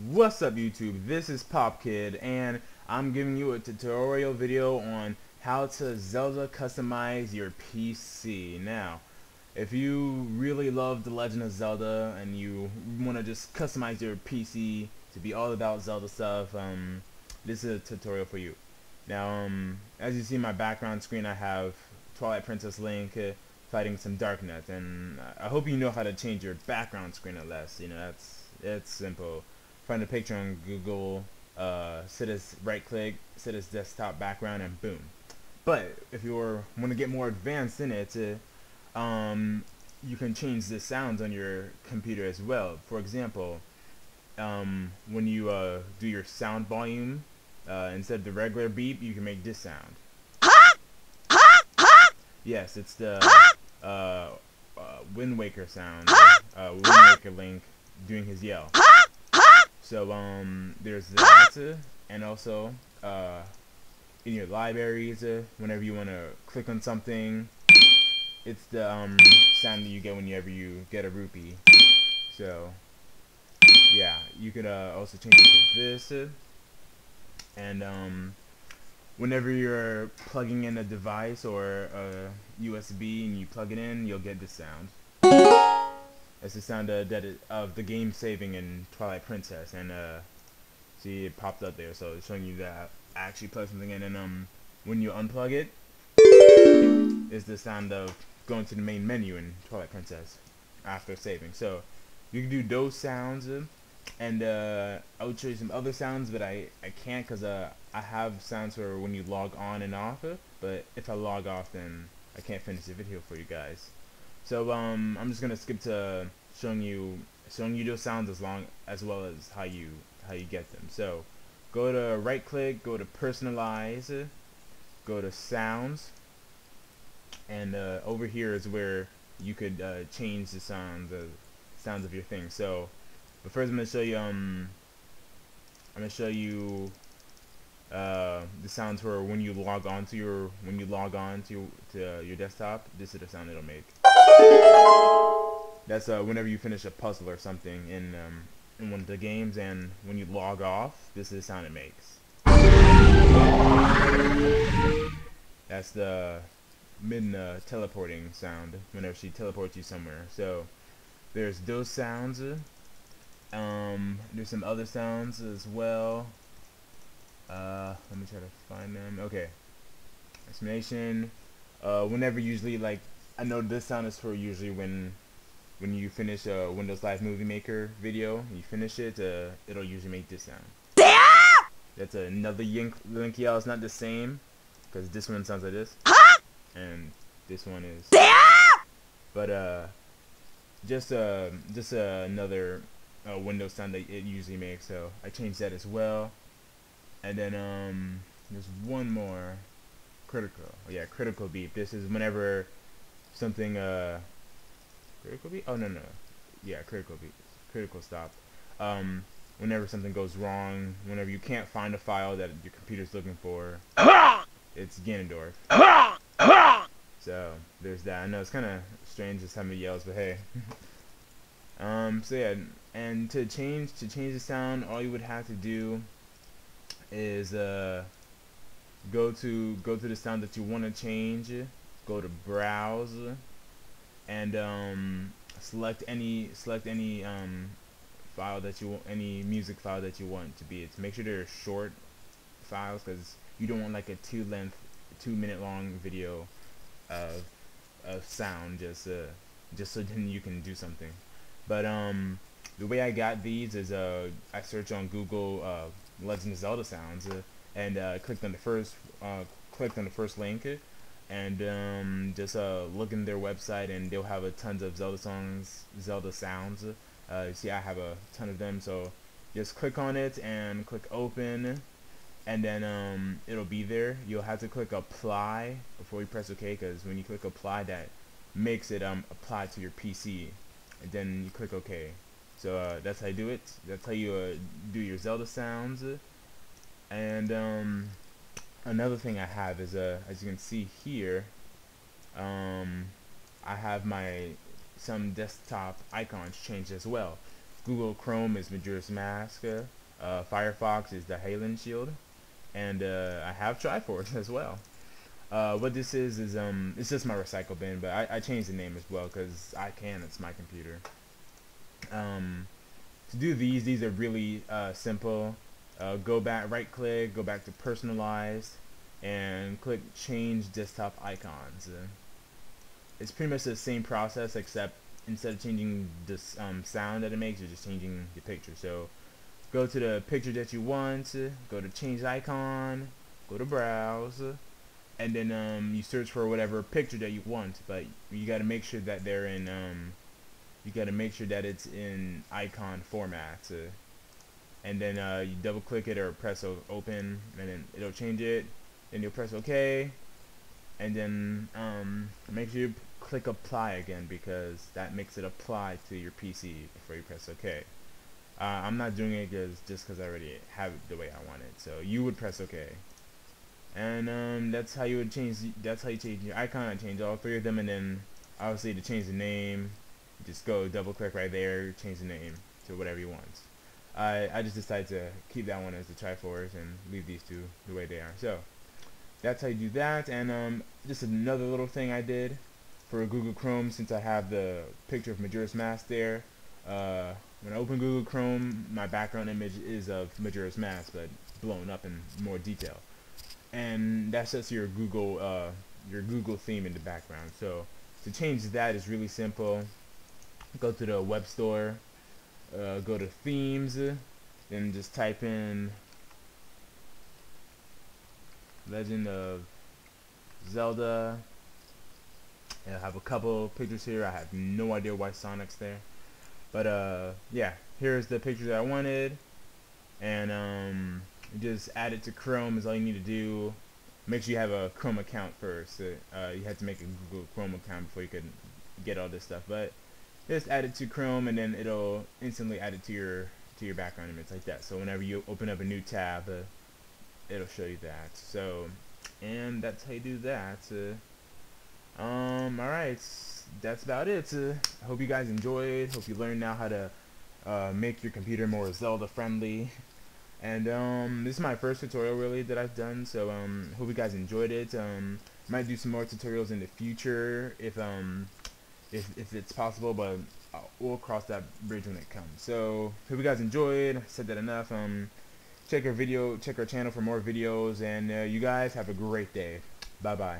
What's up YouTube? This is Pop Kid and I'm giving you a tutorial video on how to Zelda customize your PC. Now, if you really love The Legend of Zelda and you want to just customize your PC to be all about Zelda stuff, um, this is a tutorial for you. Now, um, as you see my background screen, I have Twilight Princess Link uh, fighting some Darknut, and I hope you know how to change your background screen at least. You know, that's it's simple find a picture on Google, uh, set as right click, set as desktop background, and boom. But if you want to get more advanced in it, uh, um, you can change the sounds on your computer as well. For example, um, when you uh, do your sound volume, uh, instead of the regular beep, you can make this sound. Yes, it's the uh, uh, Wind Waker sound. Uh, Wind Waker Link doing his yell. So um, there's that, and also uh, in your libraries, uh, whenever you want to click on something, it's the um, sound that you get whenever you get a rupee. So yeah, you could uh, also change it to this, uh, and um, whenever you're plugging in a device or a USB and you plug it in, you'll get this sound. That's the sound uh, of the game saving in Twilight Princess, and uh, see it popped up there, so it's showing you that I actually plug something in, and um, when you unplug it, is the sound of going to the main menu in Twilight Princess after saving. So you can do those sounds, uh, and uh, I would show you some other sounds, but I I can't because uh, I have sounds for when you log on and off, but if I log off, then I can't finish the video for you guys. So um, I'm just gonna skip to showing you showing you those sounds as long as well as how you how you get them. So go to right click, go to personalize, go to sounds, and uh, over here is where you could uh, change the sounds the sounds of your thing. So, but first I'm gonna show you um I'm gonna show you uh, the sounds for when you log on to your when you log on to to your desktop. This is the sound it'll make. That's uh, whenever you finish a puzzle or something in um, in one of the games, and when you log off, this is the sound it makes. That's the Midna teleporting sound whenever she teleports you somewhere. So there's those sounds. Um, there's some other sounds as well. Uh, let me try to find them. Okay. Explanation. Uh, whenever usually like I know this sound is for usually when when you finish a Windows Live Movie Maker video, you finish it, uh, it'll usually make this sound. That's another link, link yell. It's not the same because this one sounds like this, and this one is. But uh, just uh, just uh, another uh, Windows sound that it usually makes. So I changed that as well. And then um, there's one more critical. Yeah, critical beep. This is whenever something uh critical beep. Oh no no, yeah, critical beep. Critical stop. Um, whenever something goes wrong, whenever you can't find a file that your computer's looking for, it's Ganondorf. So there's that. I know it's kind of strange this time of yells, but hey. um, so yeah, and to change to change the sound, all you would have to do is uh go to go to the sound that you want to change go to browse and um, select any select any um, file that you want any music file that you want to be. It's make sure they're short files because you don't want like a two length two minute long video of of sound just uh just so then you can do something. But um the way I got these is uh I searched on Google uh Legend of Zelda sounds uh, and uh, clicked on the first uh, clicked on the first link and um, just uh, look in their website and they'll have a tons of Zelda songs, Zelda sounds. Uh, see, I have a ton of them, so just click on it and click open, and then um, it'll be there. You'll have to click apply before you press OK, because when you click apply, that makes it um, apply to your PC, and then you click OK. So uh, that's how you do it. That's how you uh, do your Zelda sounds. And um, another thing I have is, uh, as you can see here, um, I have my some desktop icons changed as well. Google Chrome is Majora's Mask. Uh, Firefox is the Hylian Shield, and uh, I have Triforce as well. Uh, what this is is um, it's just my recycle bin, but I, I changed the name as well because I can. It's my computer. Um, to do these, these are really uh, simple. Uh, go back, right click, go back to personalized, and click change desktop icons. it's pretty much the same process except instead of changing the um, sound that it makes, you're just changing the picture. So go to the picture that you want, go to change icon, go to browse, and then um, you search for whatever picture that you want. But you got to make sure that they're in, um, you got to make sure that it's in icon format. And then uh, you double click it or press open, and then it'll change it. Then you'll press OK, and then um, make sure you click apply again because that makes it apply to your PC before you press OK. Uh, I'm not doing it cause, just because I already have it the way I want it. So you would press OK. And um, that's how you would change, that's how you change your icon. I change all three of them and then obviously to change the name, just go double click right there, change the name to whatever you want. I, I just decided to keep that one as the Triforce and leave these two the way they are. So that's how you do that. And um, just another little thing I did for Google Chrome since I have the picture of Majora's Mask there. Uh, when I open Google Chrome, my background image is of Majora's Mask, but blown up in more detail. And that's just your Google uh, your Google theme in the background. So to change that is really simple. Go to the web store, uh, go to themes, then just type in Legend of Zelda I have a couple pictures here. I have no idea why Sonic's there. But uh, yeah, here's the pictures that I wanted. And um, just add it to Chrome is all you need to do. Make sure you have a Chrome account first. Uh, you have to make a Google Chrome account before you can get all this stuff. But just add it to Chrome and then it'll instantly add it to your to your background image like that. So whenever you open up a new tab, uh, it'll show you that. So, and that's how you do that. Uh, um, alright, that's about it. Uh, I hope you guys enjoyed. Hope you learned now how to uh, make your computer more Zelda friendly. And um, this is my first tutorial really that I've done, so um, hope you guys enjoyed it. Um, might do some more tutorials in the future if um, if if it's possible, but we'll cross that bridge when it comes. So hope you guys enjoyed. I said that enough. Um, check our video, check our channel for more videos, and uh, you guys have a great day. Bye bye.